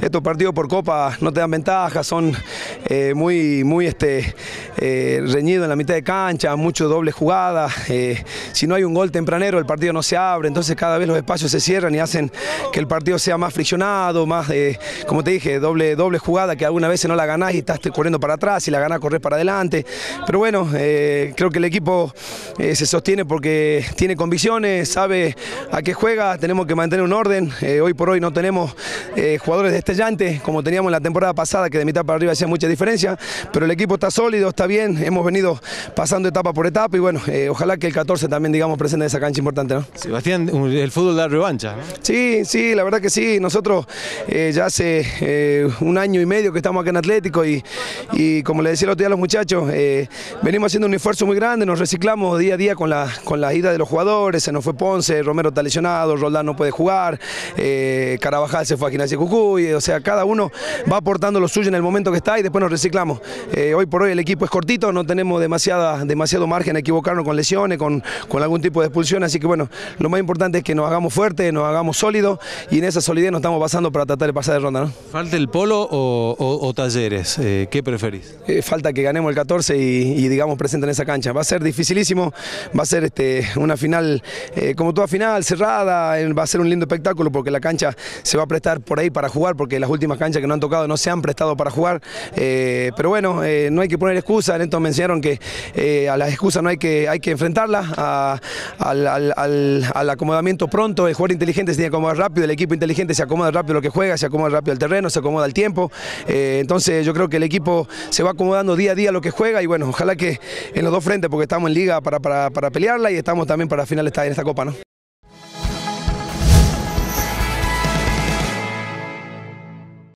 estos partidos por Copa no te dan ventaja, son eh, muy, muy este, eh, reñidos en la mitad de cancha, mucho doble jugada. eh, si no hay un gol tempranero, el partido no se abre, entonces cada vez los espacios se cierran y hacen que el partido sea más friccionado, más, eh, como te dije, doble, jugada que algunas veces no la ganás y estás corriendo para atrás y la ganás correr para adelante. Pero bueno, eh, creo que el equipo se sostiene porque tiene convicciones, sabe a qué juega, tenemos que mantener un orden. Hoy por hoy no tenemos jugadores destellantes como teníamos en la temporada pasada, que de mitad para arriba hacía mucha diferencia, pero el equipo está sólido, está bien, hemos venido pasando etapa por etapa y bueno, eh, ojalá que el 14 también digamos presente en esa cancha importante. ¿no? Sebastián, el fútbol da revancha, ¿no? Sí, sí, la verdad que sí. Nosotros eh, ya hace eh, un año y medio que estamos acá en Atlético y, y como le decía el otro día a los muchachos, venimos haciendo un esfuerzo muy grande, nos reciclamos día a día con la, con la ida de los jugadores, se nos fue Ponce, Romero está lesionado, Roldán no puede jugar, Carabajal se fue a Gimnasia Cucuy, o sea, cada uno va aportando lo suyo en el momento que está y después nos reciclamos. Hoy por hoy el equipo es cortito, no tenemos demasiada, demasiado margen a equivocarnos con lesiones, con, con algún tipo de expulsión, así que bueno, lo más importante es que nos hagamos fuertes, nos hagamos sólidos y en esa solidez nos estamos basando para tratar de pasar de ronda. ¿no? ¿Falta el polo o, o- o talleres? Eh, ¿Qué preferís? Eh, falta que ganemos el 14 y, y digamos presente en esa cancha. Va a ser dificilísimo, va a ser este, una final, eh, como toda final, cerrada, va a ser un lindo espectáculo porque la cancha se va a prestar por ahí para jugar, porque las últimas canchas que no han tocado no se han prestado para jugar. Pero bueno, no hay que poner excusas, en me enseñaron que eh, a las excusas no hay que, hay que enfrentarlas, al, acomodamiento pronto, el jugador inteligente se tiene que acomodar rápido, el equipo inteligente se acomoda rápido lo que juega, se acomoda rápido el terreno, se acomoda el tiempo. Eh, entonces yo creo que el equipo se va acomodando día a día lo que juega y bueno, ojalá que en los dos frentes, porque estamos en liga para, para, para pelearla y estamos también para final esta, en esta copa, ¿no?